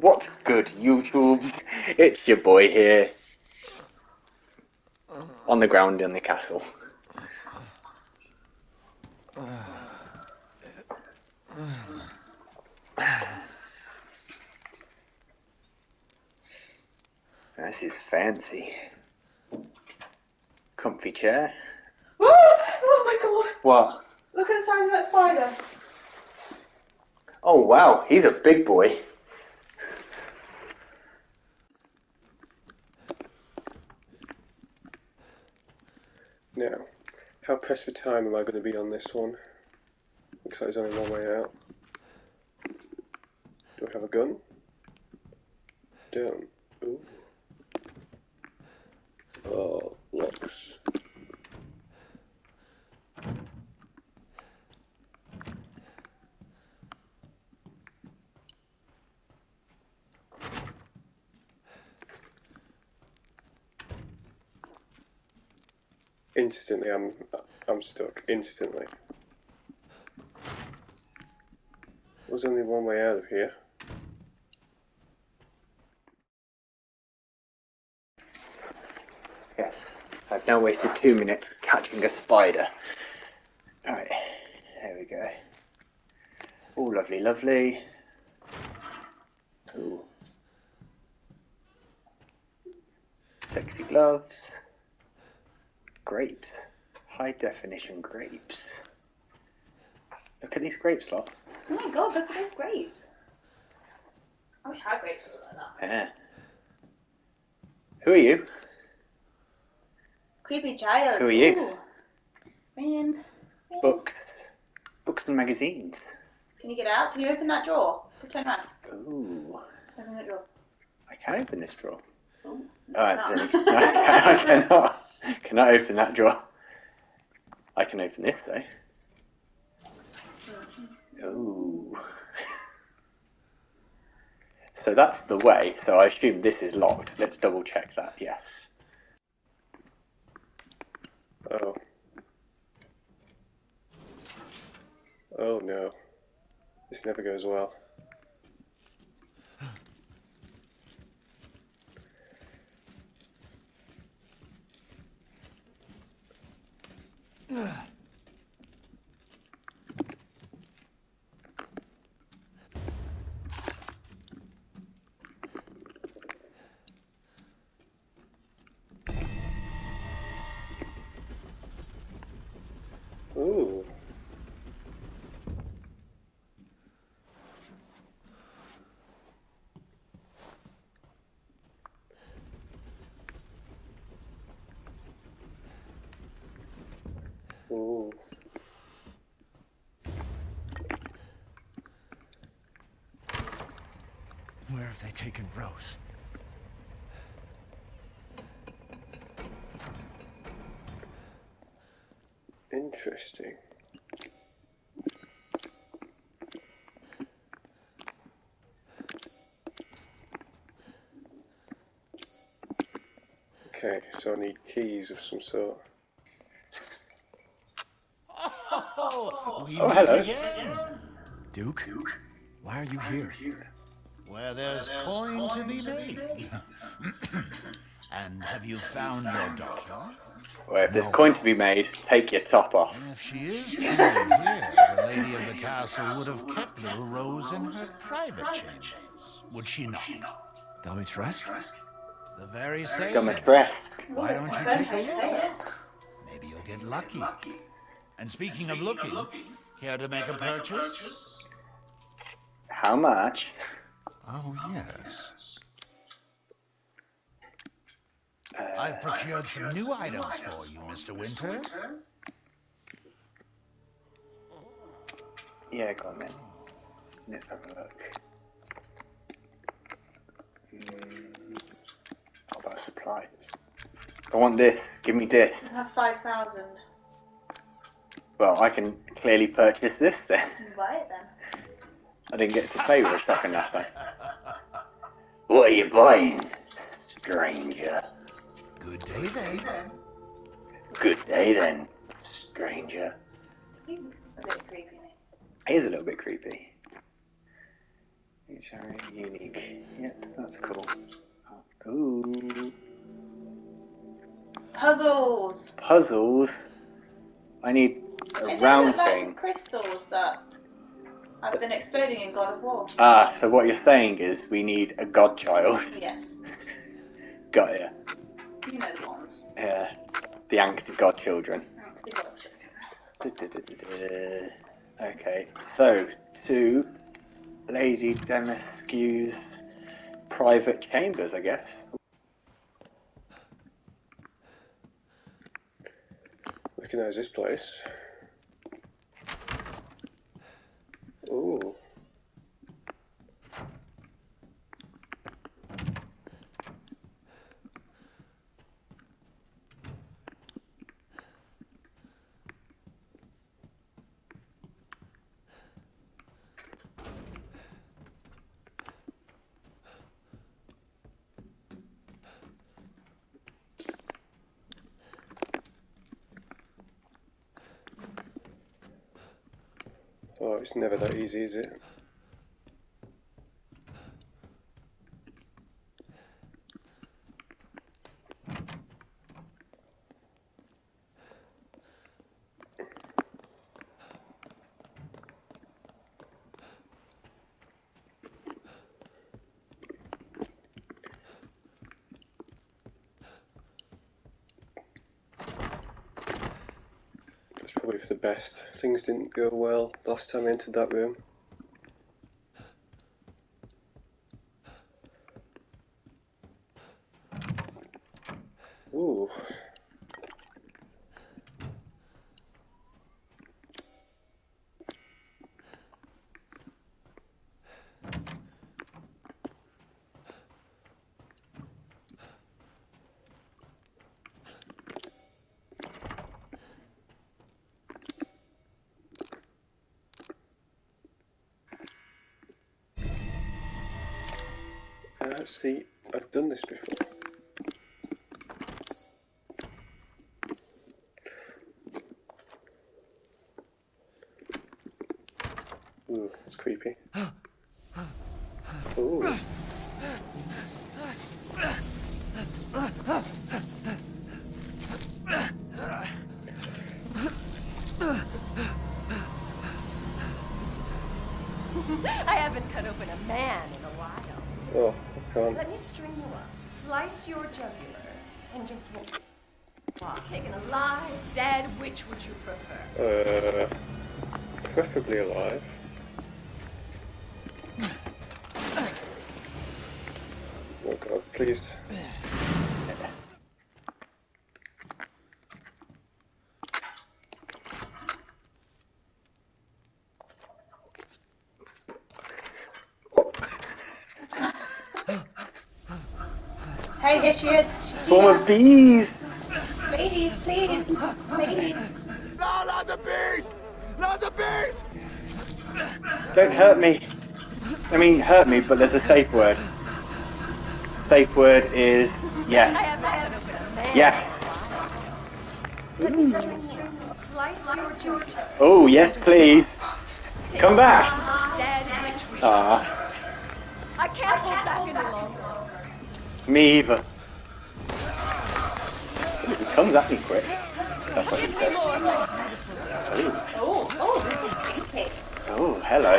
What's good, YouTubes? It's your boy here. On the ground in the castle. This is fancy. Comfy chair. oh my god! What? Look at the size of that spider. Oh wow, he's a big boy. Now, how pressed for time am I going to be on this one? Looks like there's only one way out. Do I have a gun? Don't. Ooh. Oh, locks. Instantly, I'm I'm stuck. Instantly. There's only one way out of here. Yes, I've now wasted two minutes catching a spider. Alright, there we go. Oh, lovely, lovely. Ooh. Sexy gloves. Grapes. High definition grapes. Look at these grapes, lot. Oh my god, look at those grapes. I wish I had grapes like that. Yeah. Who are you? Creepy child. Who are you? Ooh. Books. Books and magazines. Can you get out? Can you open that drawer? Turn around. Ooh. Open that drawer. I can open this drawer. Ooh. Oh, that's. No, I cannot. Cannot open that drawer. I can open this though. Ooh. So that's the way. So I assume this is locked. Let's double check that. Yes. Oh. Oh no. This never goes well. Ooh. Ooh. Where have they taken Rose? Interesting. Okay, so I need keys of some sort. Oh, we Oh, hello. again. Duke? Why are you here? Where there's coin to be made. and have you found your daughter? Well, if there's coin to be made, take your top off. If she is truly here, the lady of the castle would have kept little Rose in her private chambers, would she not? Dimitrescu? The very same. Come and. Why don't you take a look? Maybe you'll get lucky. And speaking of looking, care to make a purchase? How much? Oh, yes. I've procured some new items for you, Mr. Winters. Yeah, go on then. Let's have a look. Hmm. How about supplies? I want this. Give me this. I have 5,000. Well, I can clearly purchase this then. Buy it then. I didn't get to play with a shotgun last time. What are you buying, stranger? Good day then. Good day then, stranger. He's a. He is a little bit creepy. Each area unique. Yep, that's cool. Oh, Ooh. Puzzles. Puzzles. I need a Isn't round it like thing. crystals that have been exploding in God of War? Ah, so what you're saying is we need a godchild. Yes. Got ya. You know the ones. Yeah. The angsty godchildren. Thanks to God. Du-du-du-du-du. Okay, so to Lady Demascu's private chambers, I guess. Recognise this place. Ooh. Oh, it's never that easy, is it? That's probably for the best. Things didn't go well last time I entered that room. Ooh. See, I've done this before. Ooh, it's creepy. Ooh. I haven't cut open a man in a while. Oh, I can't. Let me string you up, slice your jugular, and just walk. What? Taken alive, dead, which would you prefer? Uh, preferably alive. Oh god, please. Hey, here she is. Form of bees! Ladies, please. Ladies. No, not the bees! Not the bees! Don't hurt me. I mean, hurt me, but there's a safe word. Safe word is I yes. haven't cut open a man. Yes. Let me string you up, slice your jugular. Oh, yes, please. Come back. alive, Dead, which would you Ah, me either. It comes at me quick. That's what he said. Oh, oh. Oh, hello.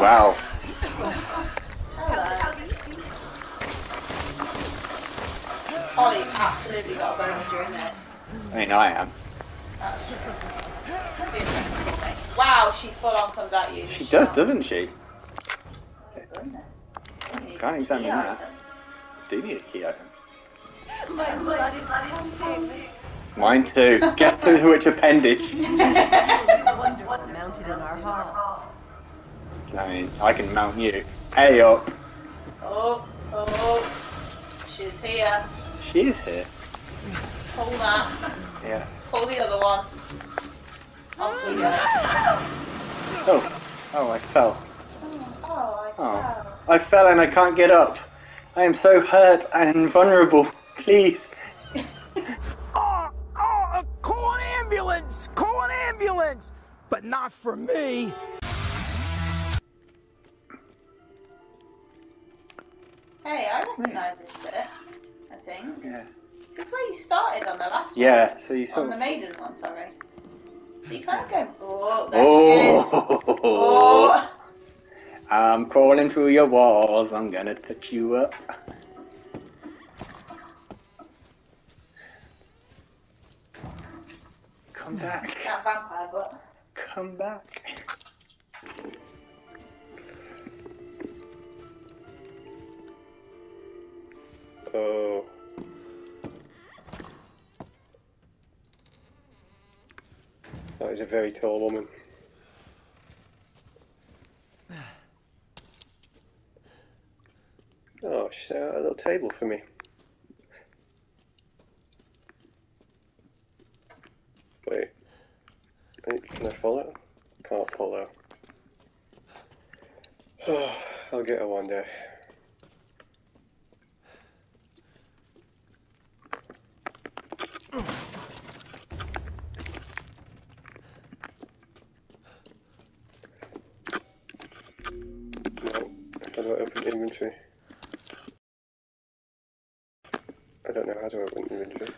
Wow. Oh, Ollie absolutely got a boner during this. I mean, I am. Wow, she full on comes at you. She does, doesn't she? Can't examine that. Do need a key item. My blood is pumping. Mine too. Guess who which appendage? Mounted in our hall. I mean, I can mount you. Hey up. Oh, oh, she's here. She is here. Pull that. Yeah. Pull the other one. I'll see you. Oh. Oh, I fell. Oh, I Oh. I fell and I can't get up. I am so hurt and vulnerable. Please. oh, oh, uh, call an ambulance! Call an ambulance! But not for me! Hey, I recognise this bit, I think. Yeah. This where you started on the last yeah, one. Yeah, so you started. On the maiden one, sorry. So you kind of go, oh, oh. oh. I'm crawling through your walls. I'm gonna touch you up. Come hmm. back. That vampire butt. Come back. Oh. That is a very tall woman. Oh, she set out a little table for me. Wait. Can I follow? Can't follow. Oh, I'll get her one day. No, how do I open inventory? I don't know how to open inventory.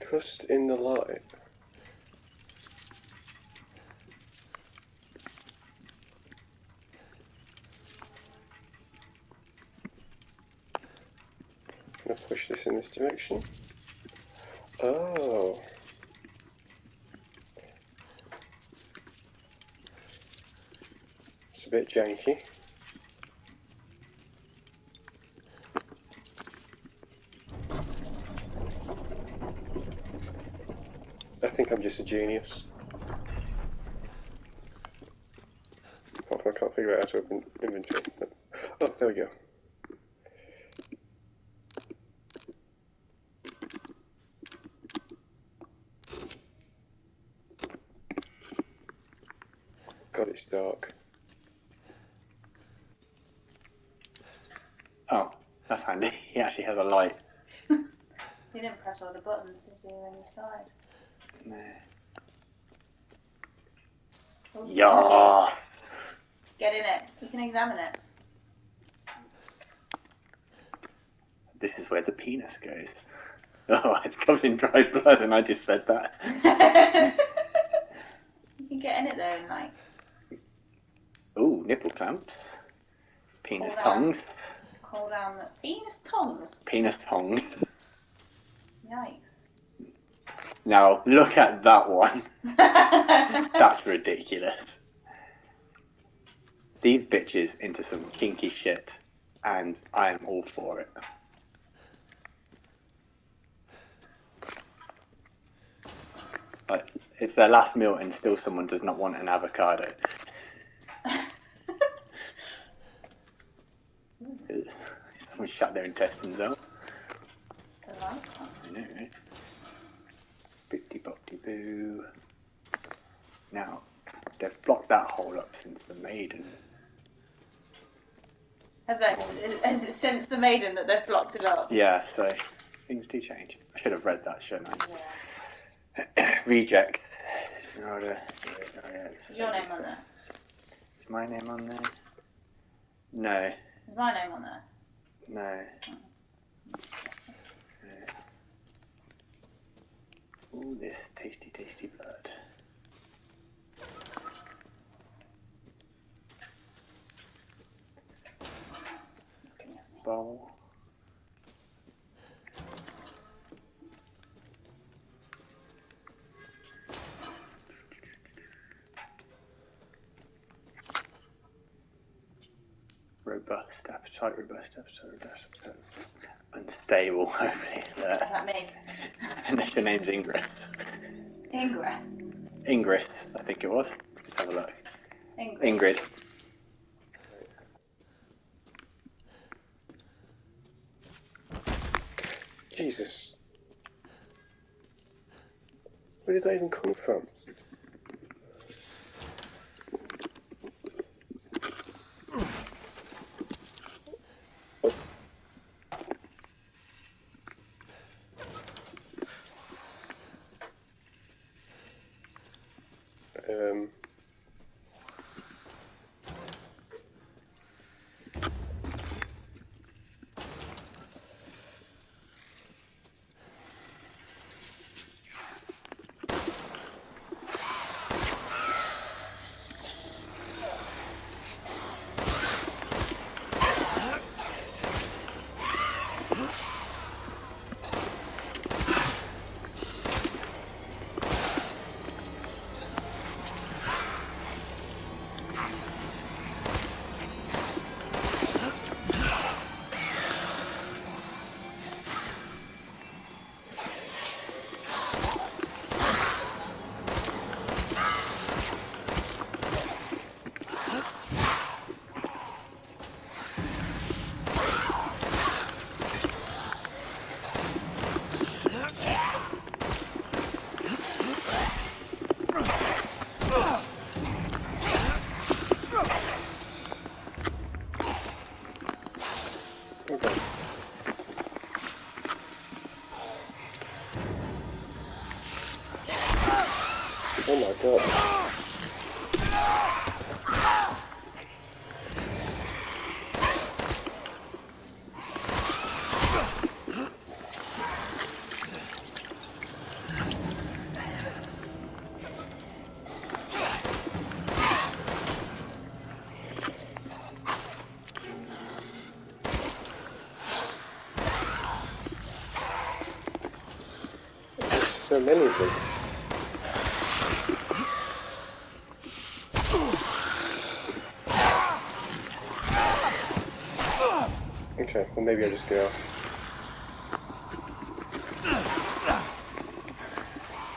Trust in the light. I'm gonna push this in this direction. Oh. It's a bit janky. I think I'm just a genius. From I can't figure out how to open inventory. Oh, there we go. God, it's dark. Oh, that's handy. He actually has a light. You didn't press all the buttons, did you, on your side? There. Oh, Yeah. Get in it. You can examine it. This is where the penis goes. Oh, it's covered in dried blood, and I just said that. you can get in it though and like Ooh, nipple clamps. Penis tongs. Hold down the penis tongs. Penis tongs. Yikes. Now, look at that one. That's ridiculous. These bitches into some kinky shit, and I am all for it. Like, it's their last meal, and still someone does not want an avocado. Someone shut their intestines out. I know, right? Bitty bopty boo. Now, they've blocked that hole up since the maiden. Has it, has it since the maiden that they've blocked it up? Yeah, so things do change. I should have read that, shouldn't Yeah. I? Reject. In. Oh, yeah, your name on there? Is my name on there? No, Is my name on there? No. no. Ooh, this tasty, tasty blood. Bowl. Robust appetite, robust appetite, robust appetite. Unstable, hopefully. Is Uh, that me? unless your name's Ingrid. Ingrid. Ingrid, I think it was. Let's have a look. Ingrid. Ingrid. Jesus. Where did that even come from? Many of them. Okay, well maybe I'll just go.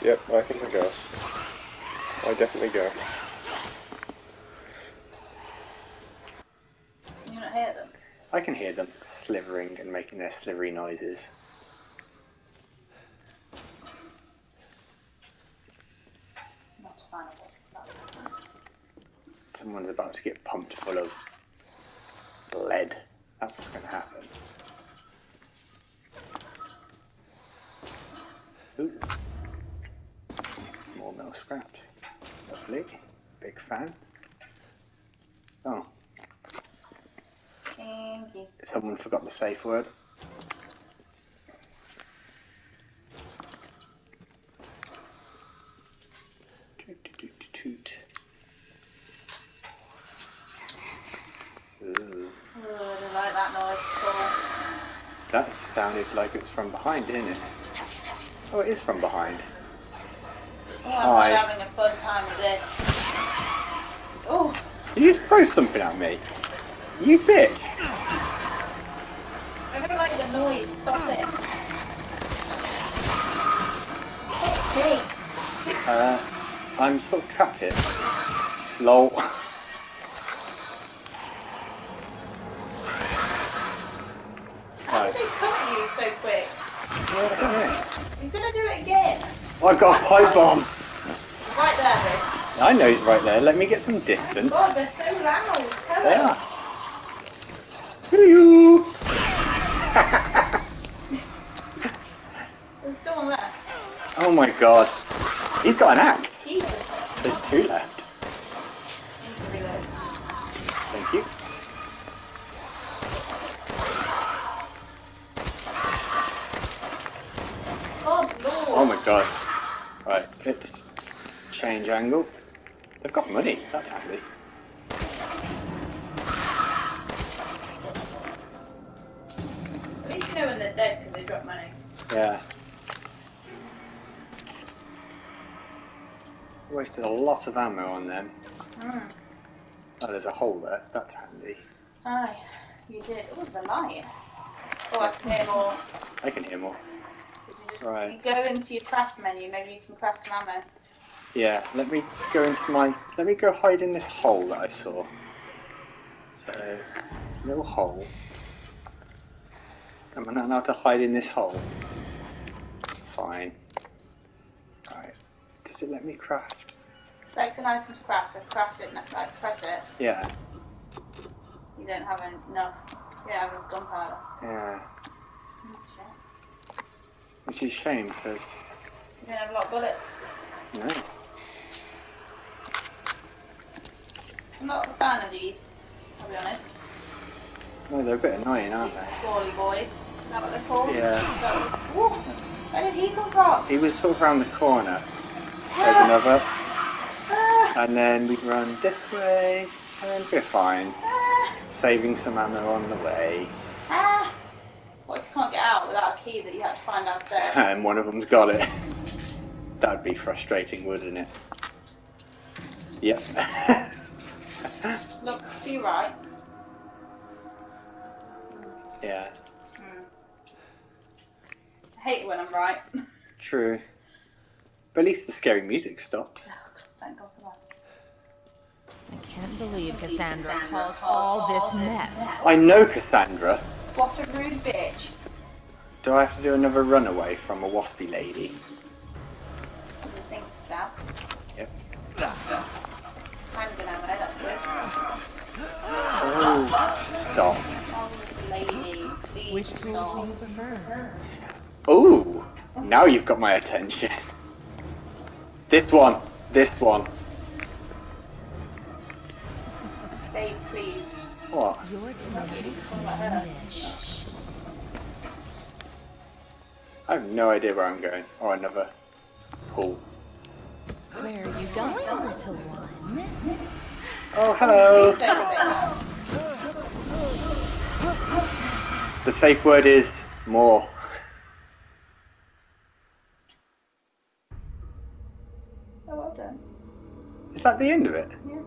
Yep, I think I go. I definitely go. You not hear them? I can hear them slithering and making their slivery noises. Not fun. Not fun. Someone's about to get pumped full of lead. That's what's going to happen. Ooh. More mill scraps. Lovely. Big fan. Oh, Thank you. someone forgot the safe word. Toot, toot, toot, toot, toot. Ooh. Ooh, I don't like that noise at all. That sounded like it was from behind, didn't it? Oh, it is from behind. Oh, Hi. I'm not having a fun time with this. Oh, You just throw something at me. You bitch. I don't like the noise. Stop it. Hey, Uh, I'm sort of trapped here. Lol. I got a pipe bomb. Right there. I know he's right there. Let me get some distance. God, they're so loud. Hello. They are. There's still one left. oh my god. He's got an axe. Jesus. There's two left. Angle. They've got money. That's handy. At least you know when they're dead because they drop money. Yeah. Wasted a lot of ammo on them. Hmm. Oh, there's a hole there. That's handy. Aye, you did. Oh, there's a lion. Oh, I can hear more. I can hear more. You just Right. you go into your craft menu, maybe you can craft some ammo. Yeah, let me go into my. Let me go hide in this hole that I saw. So, little hole. Am I not allowed to hide in this hole? Fine. Right. Does it let me craft? Select an item to craft, so craft it, like press it. Yeah. You don't have enough. You don't have enough gunpowder. Yeah. Oh. Which is a shame because You don't have a lot of bullets. no. I'm not a fan of these, I'll be honest. No, they're a bit annoying, aren't These they? squally boys. Is that what they're called? Yeah. So! Where did he come from? He was sort of around the corner. There's Ah, another. ah, And then we run this way, and we're fine. ah, Saving some ammo on the way. ah. What if you can't get out without a key that you have to find downstairs? And one of them's got it. That'd be frustrating, wouldn't it? Yep. Look to right. yeah, Hmm. I hate it when I'm right. true. But at least the scary music stopped. Thank God for that. I can't believe Cassandra caused all this mess. I know Cassandra. What a rude bitch. Do I have to do another runaway from a waspy lady? Stop. Oh. Which tools do you prefer? Oh, now you've got my attention. This one. This one. Babe, please. What? Your teammates made dish. I have no idea where I'm going. Oh, another pool. Where are you going, little one? Oh, hello. The safe word is more. Oh, well done. Is that the end of it? Yeah.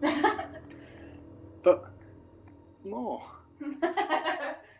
Huh. but more.